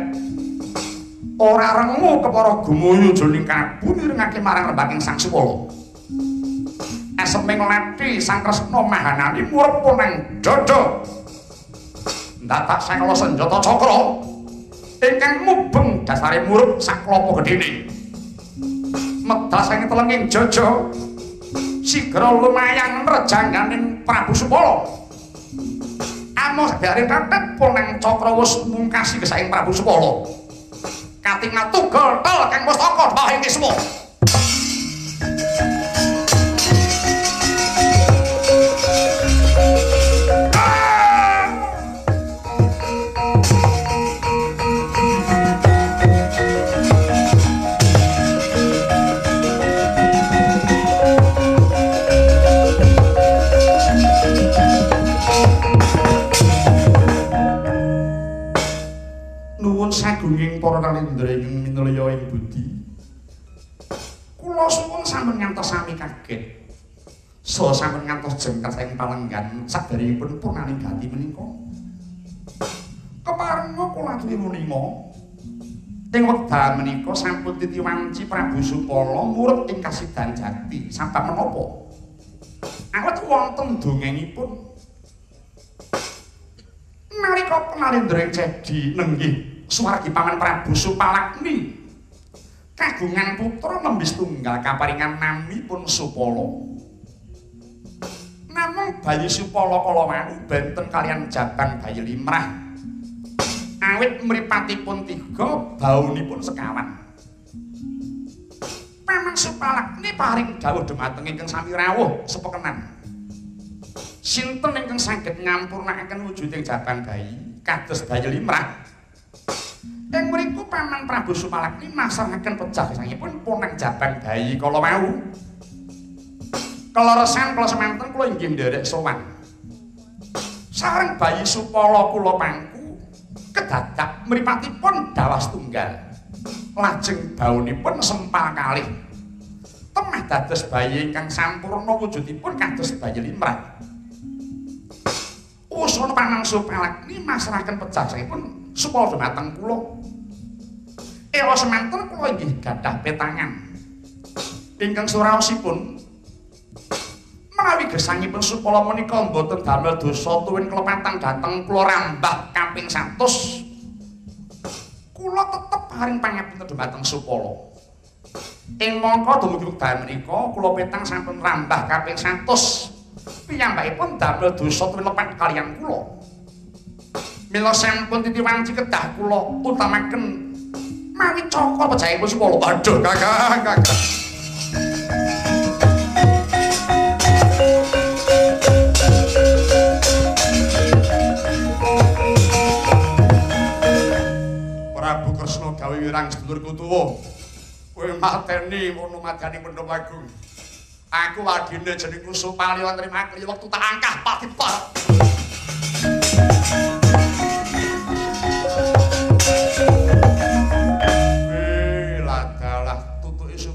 Speaker 2: Ora rengu kepara gumuyu jroning kabun irengake marang rembaking Sang Supala. Eseming lati Sang Kresna mahanani murep nang dada. ndatak senglo senjata cakra ingkang mubeng dasare murup sak klopo gedene medal sing telenging jojo sigra lumayan rejangganing Prabu Supala. Amo dari tetet ponang cakrawus mungkasi kesaing Prabu Supala. Kating tugal tel kang mustaka bahing semua para kalendra ing minulya ing budi. Kula suwun sampun ngantos sami kaget. So sampun ngantos jengkel saing palenggan saderengipun purnaning gati menika. Keparenga kula aturi munima. Ing wekdal menika sampun titiwanci Prabu Supala murid ing kasidan jati. Sampai menapa? Awet wonten dongengipun nalika penalindra ing cedi nenggih suwargi paman Prabu Supalakni kagungan putra lembis tunggal kaparingan nami pun Supolo namun bayi Supolo kalau mau benten kalian jabang bayi limrah. Awit meripati pun tiga bauni pun sekawan. Paman Supalakni paring dawuh demateng ingkang sami rawuh sepekenan. Sinten ingkang saged nyampurnakaken wujuding jabang bayi kados bayi limrah Ing mriku Paman Prabu Sumalakni masrahaken pejah sangipun puneng jabang bayi kala mau. Kala resan kula semanten kula inggih nderek sowan. Sareng bayi Supala kula pangku kedadak mripatipun dawas tunggal. Lajeng baunipun sempal kalih. Temah dados bayi ingkang sampurna wujudipun kados bayi limrah. Usul Paman Supalakni masrahaken sangipun supaya dumateng kula. Ewa semanten kula inggih gadah petangan. Ingkang suraosipun menawi gersangipun supaya menika mboten damel dosa tuwin klepatan dhateng kula rambah kaping 100. Kula tetep paring pangapunten dumateng supaya. Ing mangka dumugi wekdal menika kula petang sampun rambah kaping 100. Piyambakipun damel dosa tuwin lepat kalian kula. Mila sampun titiwanci kedah kula utamaken mawi cokol pejahipun sepuluh. Aduh, kakak, kakak. Prabu Kresna gawe wirang sedulurku tuwa. Kowe mateni ngono madani Pendhom Agung. Aku wadine jenengku Supali wonten ing wektu tak angkah pati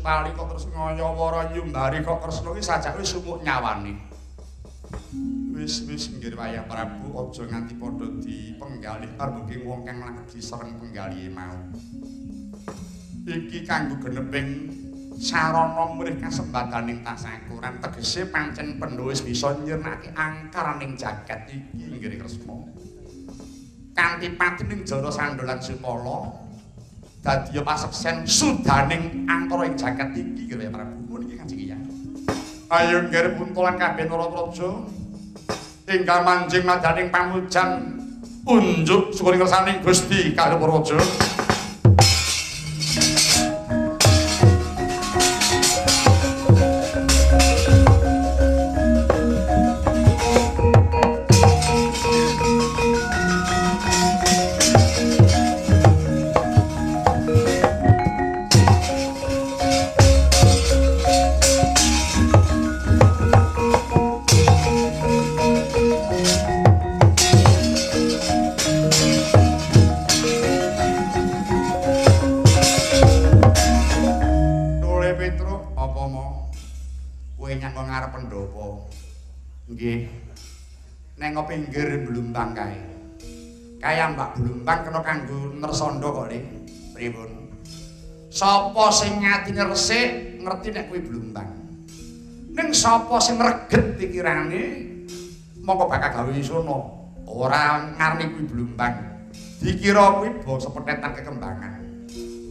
Speaker 2: kali kok terus ngoyo wara nyumbari kok Kresna iki sajak wis sumuk nyawani. Wis wis nggih wayah Prabu aja nganti padha dipenggalih arbuking wong kang lagi sereng penggalih mau. Iki kanggo geneping sarana mrih kasembadaning tasakuran tegese pancen pendhuwis bisa nyirnake angkaraning jagat iki nggih Kresna. Kanthi pati ning jara sandolan Supala dadi paseksen sudaning antara ing jagat iki kira ya Prabu niki Kanjeng Iya. Ayo nggih puntulan kabeh Naratraja tinggal manjing madaning pamujan unjuk syukur ngersani Gusti karo Praja. pinggir blumbang kae. Kaya Mbak Blumbang kena kanggo nersandha kok, Le. Pripun? Sapa sing ngatine resik ngerti nek kuwi blumbang. Ning sapa sing reget pikirane mongko bakal gawe isono. Ora ngarni kuwi blumbang.
Speaker 1: dikira kuwi basa petetan kekembangan.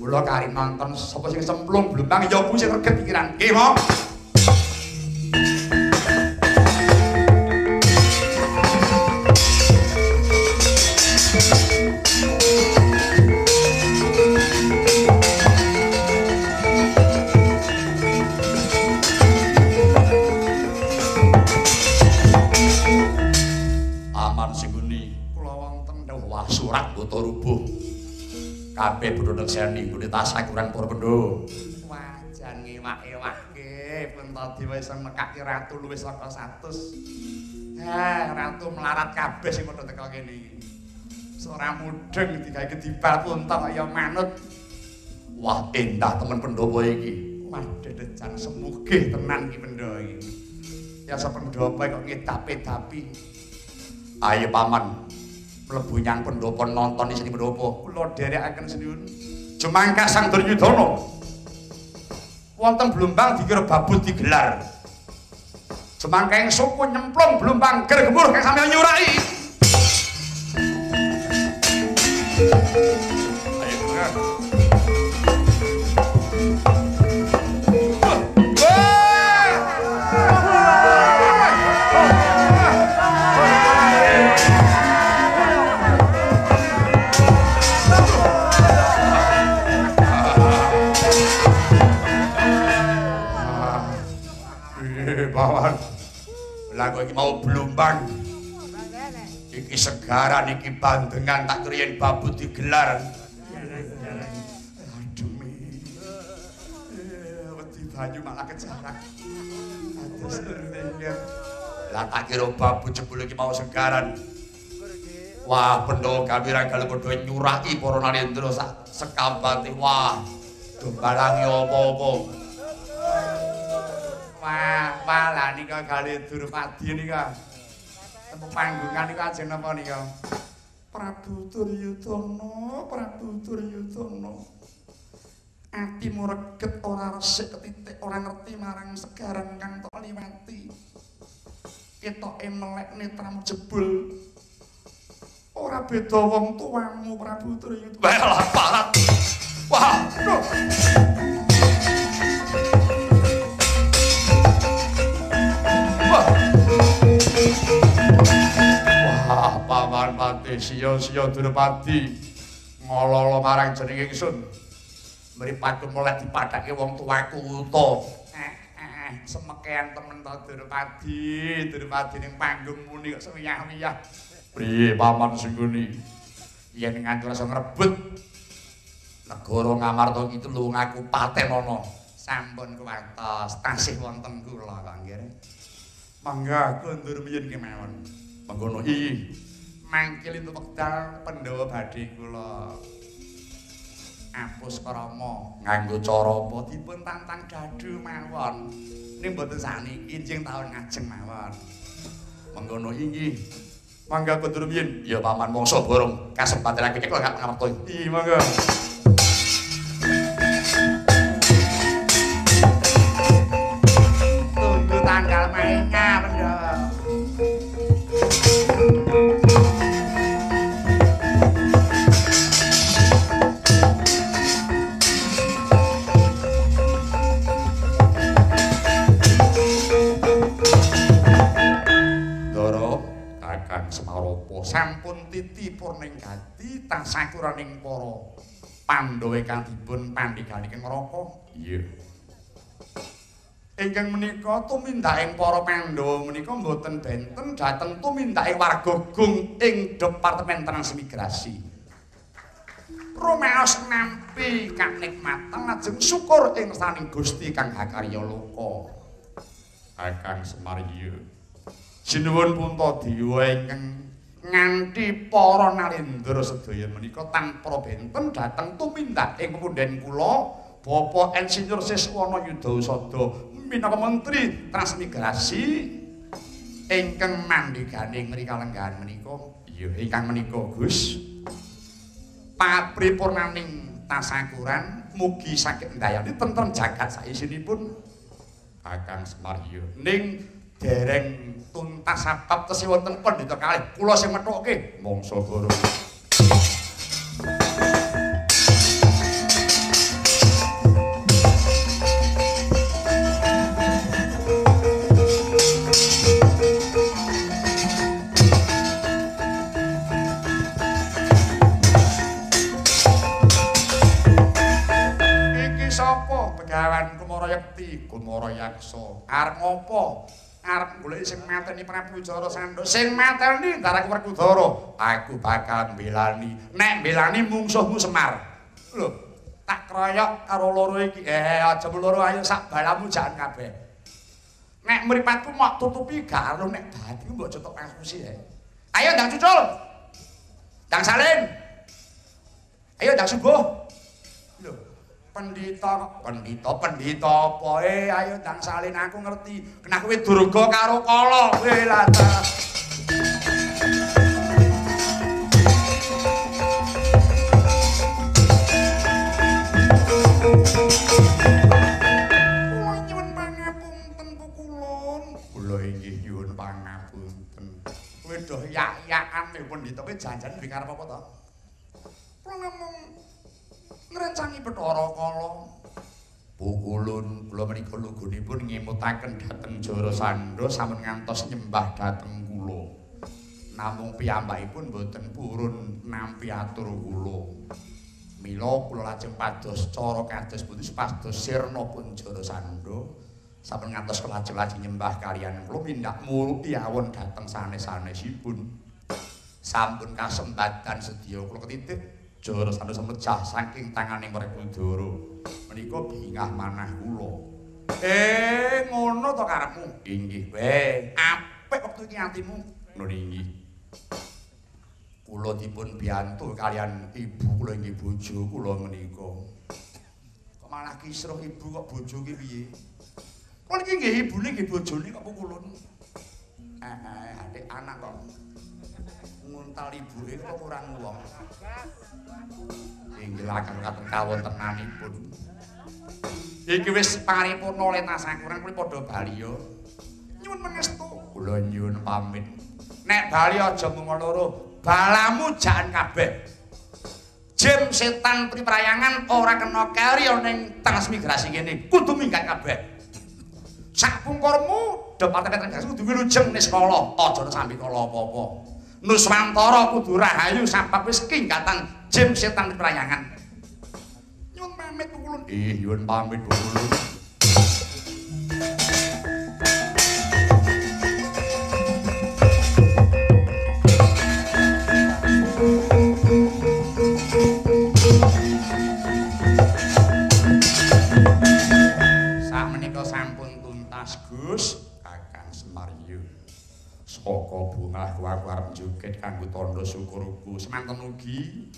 Speaker 1: Mula kari nonton sapa sing semplung blumbang ya kuwi sing reget pikiran. Nggih, Mo. Kabeh penduduk seni kuwi tasakuran para penduduk. Wah, jan ngewak-ewak nggih, pun tadi wis mekake ratu luwih saka 100. Eh, ratu melarat kabeh sing padha teko kene iki. Ora mudeng digawe kedibal punta kaya manut. Wah, endah temen pendopo iki. Wah, dedejan semugih tenan iki pendopo iki. Ya sependopo kok ngedapi-dapi. Ayo paman, mlebu nyang pendopo nonton sini pendopo. Kula dherekaken seniun. Jumangka sang duryudana. Wonten blumbang dikira babut digelar. Jumangka ing suku nyemplung blumbang gergemur kang sampeyan nyurai aku iki mau blumbang. Iki segaran iki bandengan tak kriyen babu digelar. Aduh mi. Wedi banyu malah kejarak. Atus Lah tak kira babu jebul iki mau segaran. Wah, bendo kamera kalau bodoh nyuraki para narendra sak sekambati. Wah, dombalangi apa-apa. Wah, wala nika kali Durpadi nika. Temu panggungan nika ajeng napa nika? Prabu Duryudana, Prabu Duryudana. Atimu reget ora resik ketitik ora ngerti marang segaran kang tok liwati. Ketoke melek netramu jebul. Ora beda wong tuamu Prabu Duryudana. Wah, parat. Wah, Wah, pati sia-sia Durpati ngololo marang jeneng ingsun. Mripat mulai dipadhake wong tuaku uta. Eh, eh, semekean temen to Durpati, Durpati ning panggung muni kok sewiyah-wiyah. Priye paman singguni? Yen nganti rasa ngrebut negara Ngamarta iki telu ngaku paten ana. Sampun kuwartos, tasih wonten kula kok nggih. Mangga kondur miyen kemawon. Manggono iki mangkil itu wekdal Pandhawa badhe kula apus krama nganggo cara apa dipun tantang dadu mawon. Ning mboten saniki jeng taun ngajeng mawon. Manggono iki Mangga kondur miyen ya paman mongso borong kasempatan iki kok gak ngerti. Iya mangga. tanggal mainnya sampun titi purning gati, tasakuraning poro, pandowe kang dibun pandigani keng roko. Iya. ingkang menika tumindaking para Pandhawa menika mboten benten dhateng tumindake warga Gung ing Departemen Transmigrasi. Romeos nampi kanikmatan lajeng syukur ing saning Gusti Kang Hakarya Loka. Kakang Semarya. Sinuwun punta diwa ingkang nganti para narendra sedaya menika tanpa benten dhateng tumindaking pepundhen kula Bapak Insinyur Siswana Yudhawasada minangka menteri transmigrasi ingkang mandhegane mrika lenggahan menika. Iya ingkang menika Gus. Papripurnaning tasakuran mugi saged ndayani tentrem jagat saisinipun. Kakang Semaryo ning dereng tuntas sabab tesi wonten pendhita kalih. Kula sing methukke mangsa goro Kumara Yakti, Kumara Yaksa, arep ngopo? Arep golek sing mateni Prabu Jara Sandha. Sing mateni Darak Werkudara. Aku bakal mbelani. Nek mbelani mungsuhmu Semar. Lho, tak kroyok karo loro iki. Eh, aja loro ayo sak balamu jangan kabeh. Nek mripatku mok tutupi garo nek dadi mbok cetok eksekusi ya. Ayo ndang cucul. Ndang salin. Ayo ndang subuh. Pendita pendita pendita apa? Eh ayo ndang salin aku ngerti. Kena kowe durga karo kala. Kowe lah Wedoh yak-yakan nih pendita, tapi jangan-jangan bingar apa-apa toh? Menika lugunipun ngemutaken dhateng Jarasandha sampun ngantos nyembah dhateng kula. Namung piyambakipun boten purun nampi atur kula. Mila kula lajeng pados cara kados pundi supados sirna pun Jarasandha sampun ngantos lajeng-lajeng nyembah kaliyan kula mindak murupi awon dhateng sanes-sanesipun. Sampun kasempatan sedya kula ketitik Jara sanus mecah saking tanganing Werkudara. Menika bingah manah kula. Eh, ngono to karepmu? Inggih, bae. Apik wektu iki atimu. Ngono inggih. Kula dipun biyantu kalian ibu kula inggih bojo kula menika. Kok malah kisruh ibu kok bojo ki piye? Kula iki nggih ibune nggih bojone kok pukulun. Eh, eh, adik anak kok. Nguntal ibuke kok kurang wong. inggilaken katen kawontenanipun. Iki wis paripurna letasakuran kuwi padha bali yo. Nyuwun pangestu. Kula nyuwun pamit. Nek bali aja mung loro, balamu jan kabeh. Jem setan priprayangan ora kena kari ning transmigrasi kene. Kudu minggat kabeh. Sak pungkurmu departemen transmigrasi kudu wilujeng ning sekolah, aja sampe kala apa-apa. Nuswantara kudu rahayu sabab wis kinggatan jem setan perayangan. Pamit pukulun. Ih, nyuwun pamit Semaryu. Saka bungah kuwi arep njukit kanggo tandha syukurku semanten ugi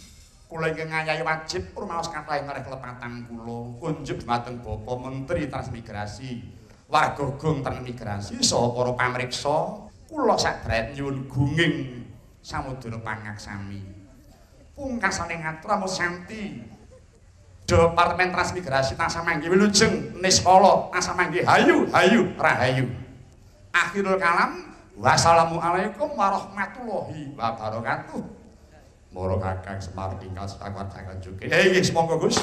Speaker 1: kula ingkang ngayahi wajib rumaos kathah ing kelepatan kula. Kunjuk dumateng Bapak Menteri Transmigrasi warga gong transmigrasi saha para pamriksa kula sadherek nyuwun gunging samudra pangaksami. Pungkasane ngatur amus santi Departemen Transmigrasi tansah mangke wilujeng niskala tansah mangke hayu hayu. Rahayu akhirul kalam wassalamualaikum warahmatullahi wabarakatuh Moro kakang semar tingkal sakwat tangan juga. Eh, semoga gus.